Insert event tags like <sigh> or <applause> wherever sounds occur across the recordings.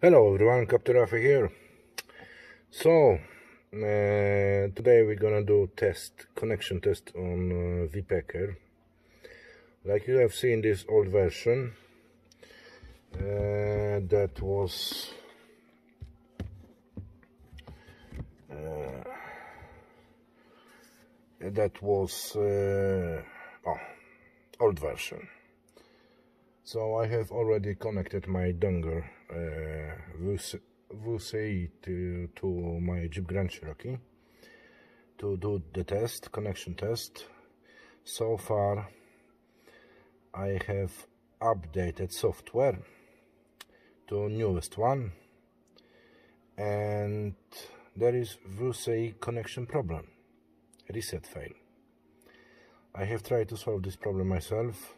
Hello everyone, Kapten Raffe here. So, uh, today we're gonna do test, connection test on uh, Vpecker. Like you have seen this old version, uh, that was uh, that was uh, oh, old version. So I have already connected my dongle uh, VCI to, to my Jeep Grand Cherokee to do the test, connection test. So far I have updated software to newest one and there is VCI connection problem, reset fail. I have tried to solve this problem myself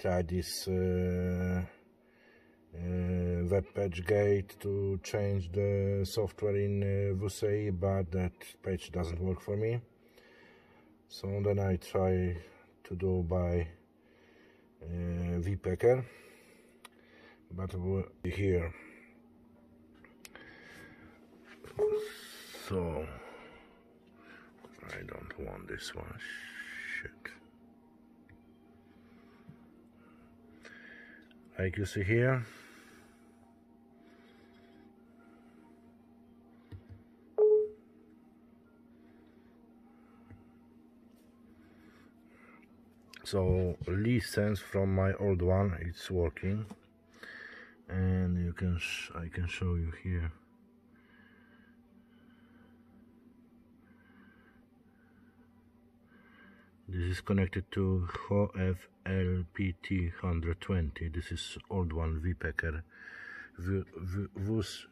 try this uh, uh, web page gate to change the software in uh, VCI, but that page doesn't work for me. So then I try to do by uh, Vpecker, but here. So I don't want this one. Like you see here. So license from my old one it's working. And you can I can show you here this is connected to LPT 120 this is old one Vpecker VUS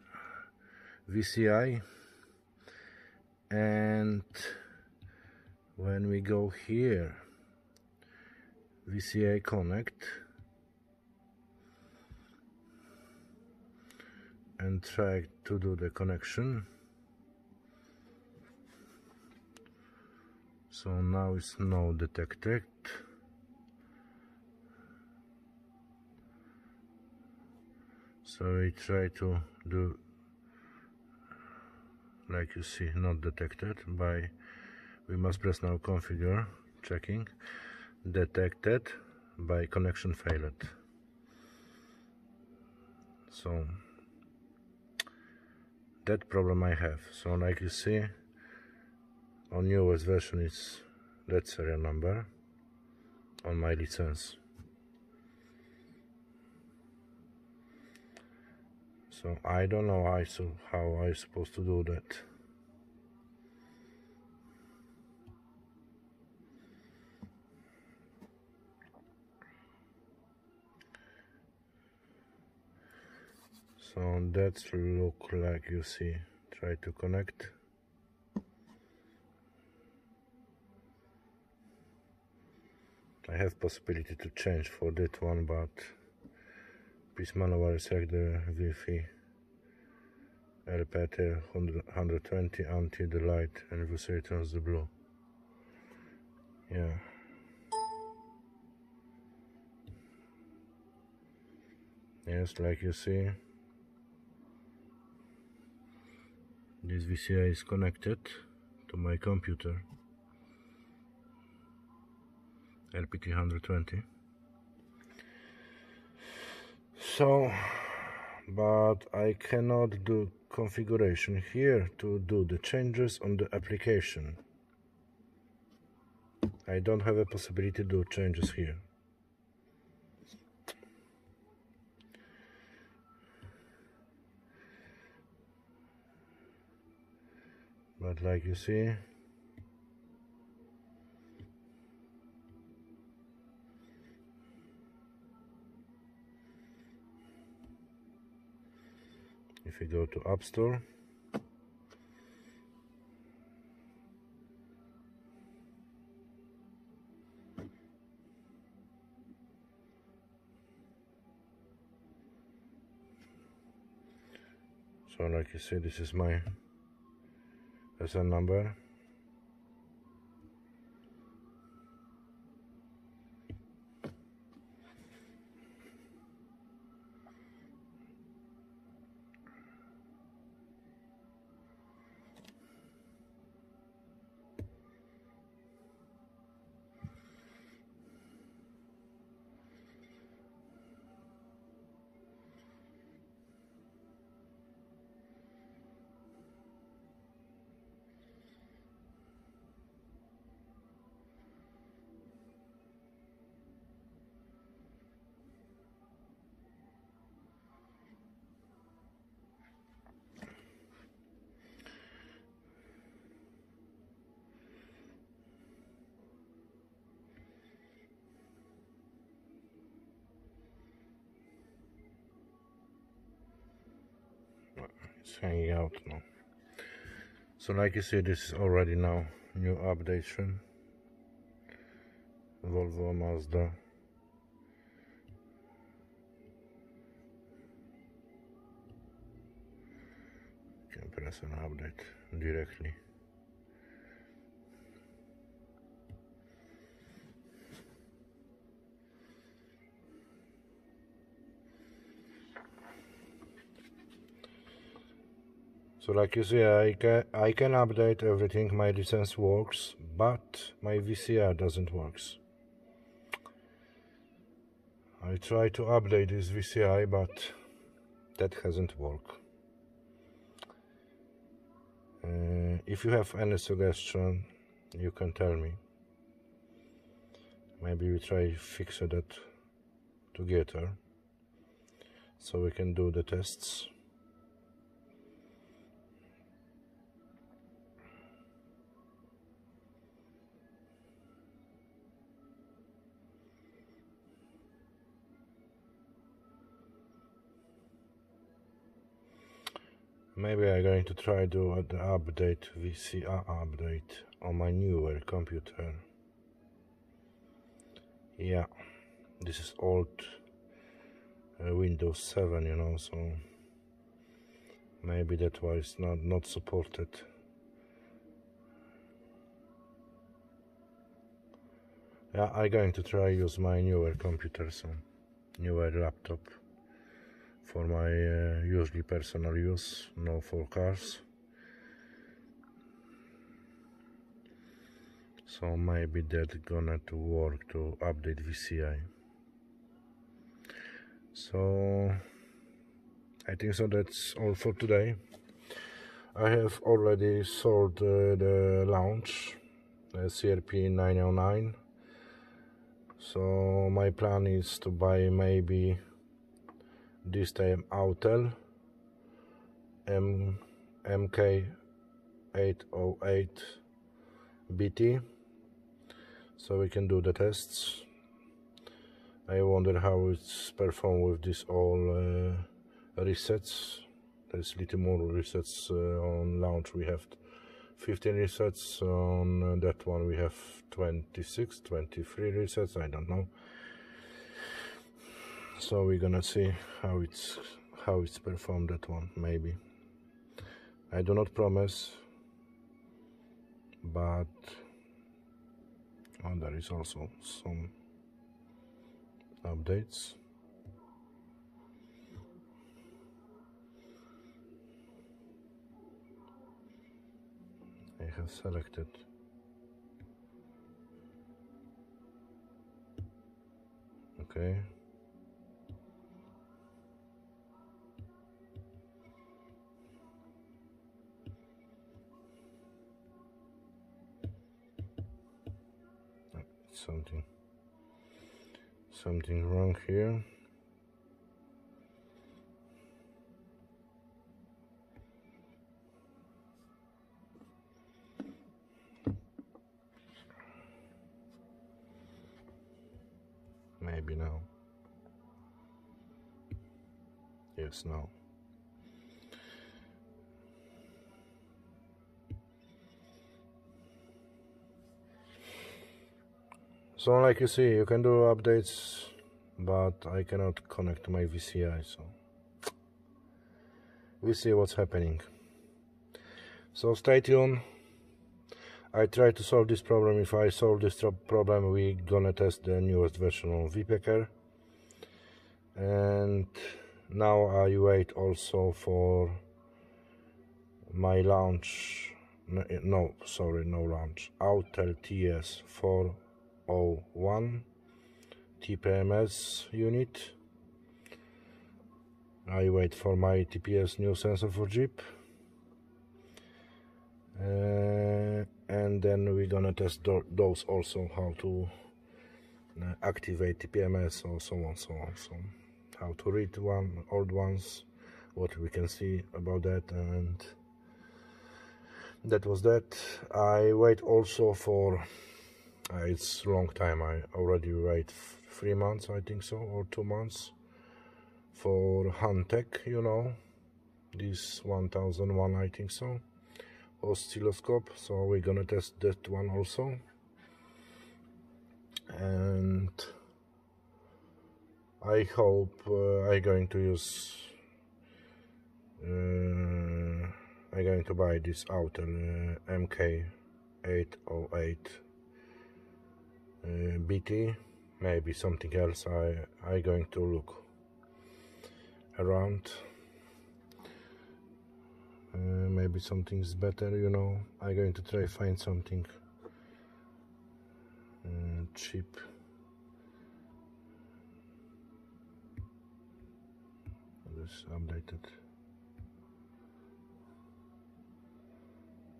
VCI and when we go here VCI connect. And try to do the connection so now it's no detected so we try to do like you see not detected by we must press now configure checking detected by connection failed. So that problem I have. So like you see on newest version is that serial number on my license so I don't know how, so how I'm supposed to do that. So that's look like you see. Try to connect I have possibility to change for that one but please manually select the Wi-Fi. LPT 120 until the light and VCI turns the blue. Yeah. Yes like you see this VCI is connected to my computer LPT 120 so but I cannot do configuration here to do the changes on the application. I don't have a possibility to do changes here. But like you see if you go to App Store. So like you see this is my SN number it's hanging out now so like you see this is already now new update updation Volvo Mazda. Can press an update directly So like you see, I can, I can update everything, my license works, but my VCI doesn't works. I try to update this VCI, but that hasn't worked. Uh, if you have any suggestion, you can tell me. Maybe we try to fix that together, so we can do the tests. Maybe I'm going to try to do the update VCI update on my newer computer. Yeah, this is old uh, Windows 7, you know, so maybe that why it's not not supported. Yeah, I'm going to try use my newer computer, so newer laptop for my uh, usually personal use, no for cars. So maybe that gonna to work to update VCI. So I think so that's all for today. I have already sold uh, the launch CRP 909 so my plan is to buy maybe this time Autel M MK808 BT so we can do the tests. I wonder how it's performed with this all uh, resets. There's little more resets uh, on launch. We have 15 resets. On uh, that one we have 26 23 resets. I don't know so we're gonna see how it's how it's performed that one maybe. I do not promise but oh, there is also some updates. I have selected okay something. Something wrong here. Maybe no yes now so like you see you can do updates but I cannot connect to my VCI so. We see what's happening. So stay tuned. I try to solve this problem. If I solve this problem we gonna test the newest version of Vpecker and now I wait also for my launch. No sorry no launch. Autel TS 4 01 TPMS unit. I wait for my TPS new sensor for Jeep. Uh, and then we're gonna test those also how to uh, activate TPMS or so on so on so how to read one old ones what we can see about that and that was that I wait also for uh, it's long time. I already wait three months I think so or two months for Hantek you know. This 1001 I think so. Oscilloscope so we're gonna test that one also. And I hope uh, I'm going to use uh, I'm going to buy this Autel uh, MK808 uh, BT maybe something else I I going to look around. Uh, maybe something's better you know. I'm going to try find something uh, cheap. This updated.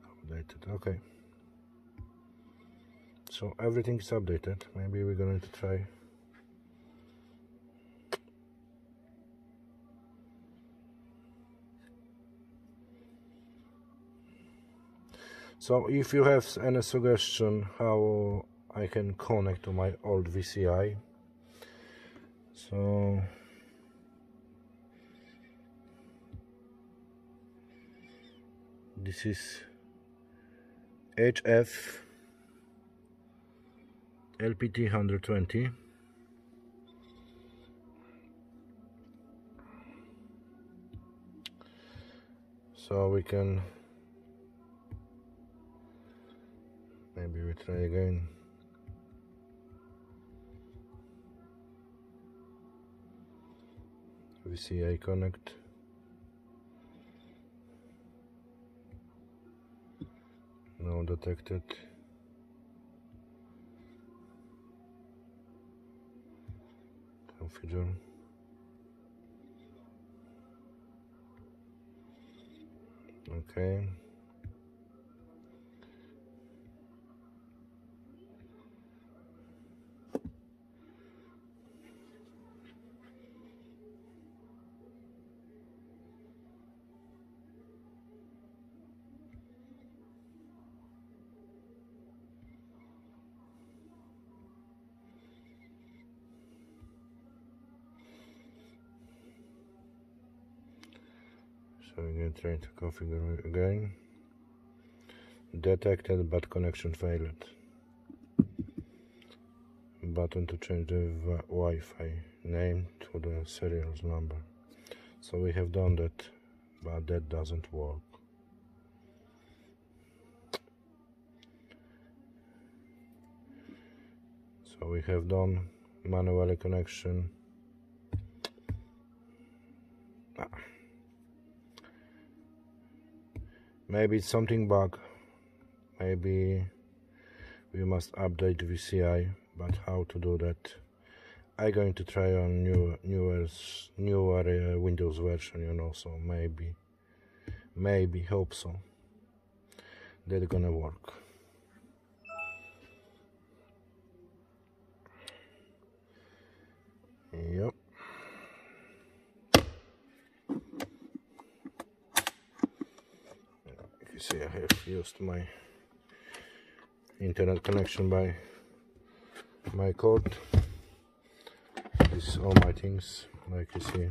Updated okay so everything is updated. Maybe we're going to try. So if you have any suggestion how I can connect to my old VCI so this is HF LPT 120 so we can maybe we try again. VCI connect. Now detected okay so we're going to try to configure again. Detected but connection failed. Button to change the Wi-Fi name to the serial number. So we have done that but that doesn't work. So we have done manually connection maybe it's something bug. Maybe we must update VCI but how to do that? I'm going to try on new newer newer uh, Windows version you know so maybe maybe hope so. That's gonna work yep you see I have used my internet connection by my cord this is all my things like you see.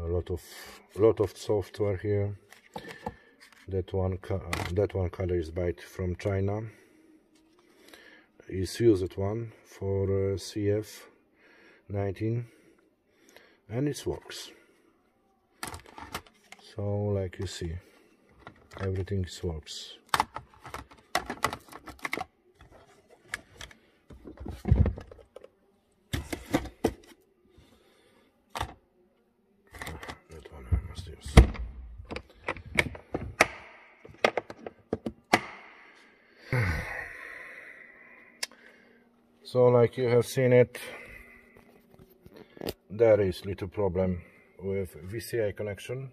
A lot of lot of software here. That one that one color is byte from China. Is used one for uh, CF 19 and it works. So like you see everything works so like you have seen it there is little problem with VCI connection.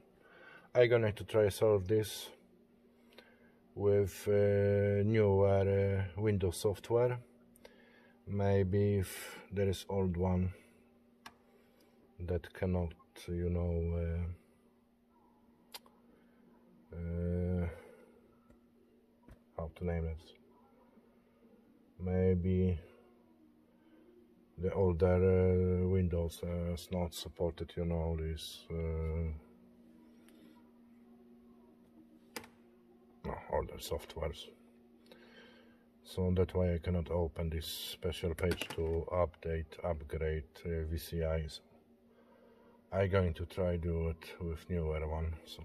I'm gonna to try solve this with uh, newer uh, Windows software. Maybe if there is old one that cannot you know uh, uh how to name it? Maybe the older uh, Windows uh, is not supported you know this older softwares. So that's why I cannot open this special page to update upgrade uh, VCIs I'm going to try do it with newer one so.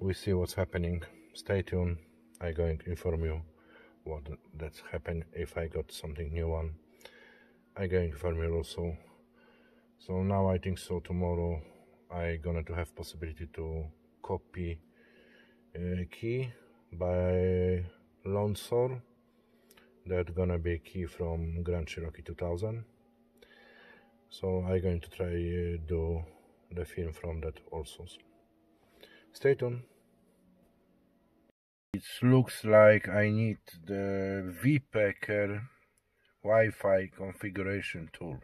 We see what's happening. Stay tuned. I'm going to inform you what that's happened if I got something new one. I'm going to inform you also. So now I think so tomorrow I gonna to have possibility to copy uh, key by Lonsdor. That gonna be key from Grand Cherokee 2000 so I'm going to try uh, do the film from that also. Stay tuned. It looks like I need the Vpecker Wi-Fi configuration tool.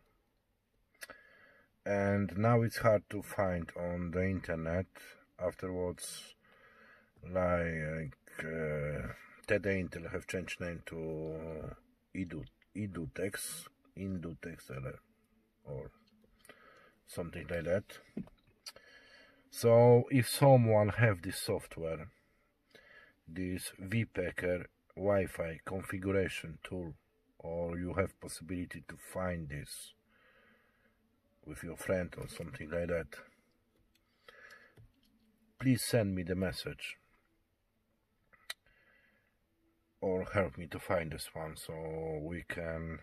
And now it's hard to find on the internet. Afterwards like uh, Intel have changed name to Edu Edutex Indutex or something like that. So if someone have this software this Vpecker Wi-Fi configuration tool or you have possibility to find this with your friend or something like that please send me the message or help me to find this one so we can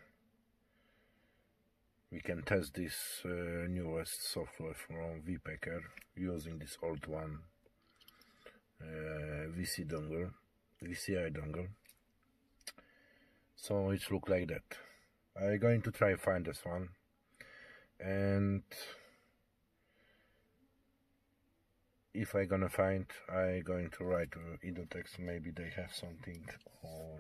we can test this uh, newest software from Vpecker using this old one uh, VC dongle VCI dongle. So it look like that. I'm going to try find this one. And if I gonna find I going to write to Edutex maybe they have something or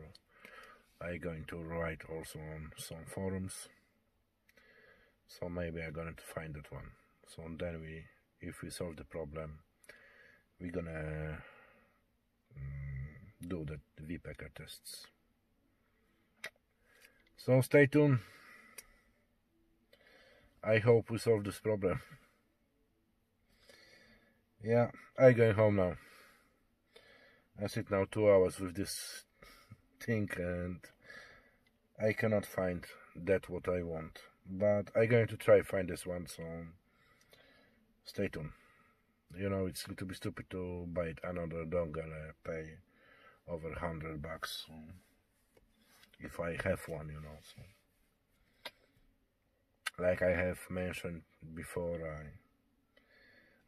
I going to write also on some forums. So maybe I'm gonna find that one. So then we if we solve the problem we're gonna um, do the Vpecker tests. So stay tuned. I hope we solve this problem. Yeah, I going home now. I sit now two hours with this thing and I cannot find that what I want. But I going to try find this one, so stay tuned. You know, it's a little bit stupid to buy another dongle and pay over hundred bucks if I have one, you know. So like I have mentioned before, I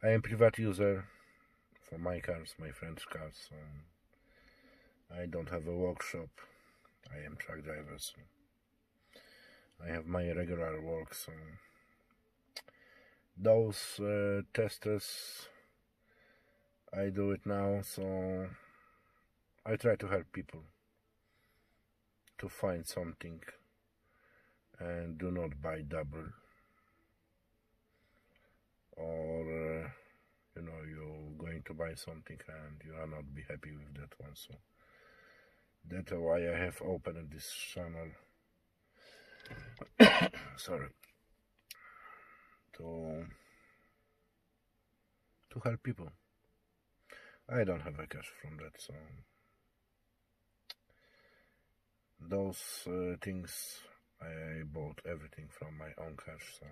I am private user for my cars, my friends' cars. So I don't have a workshop. I am truck driver, so I have my regular work. So those uh, testers, I do it now. So I try to help people to find something and do not buy double or uh, to buy something and you are not be happy with that one so that's why I have opened this channel. <coughs> Sorry. To to help people. I don't have a cash from that so those uh, things I bought everything from my own cash so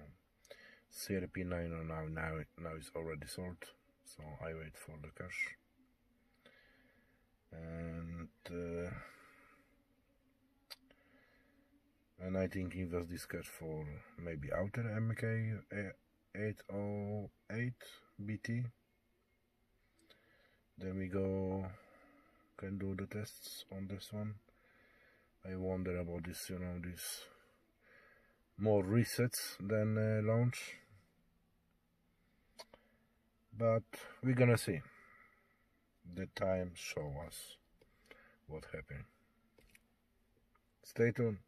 CRP 9 now now now is already sold so I wait for the cash. And uh, and I think invest this cash for maybe Autel MK 808 BT then we go can do the tests on this one. I wonder about this you know this more resets than uh, launch but we're gonna see. The time show us what happened. Stay tuned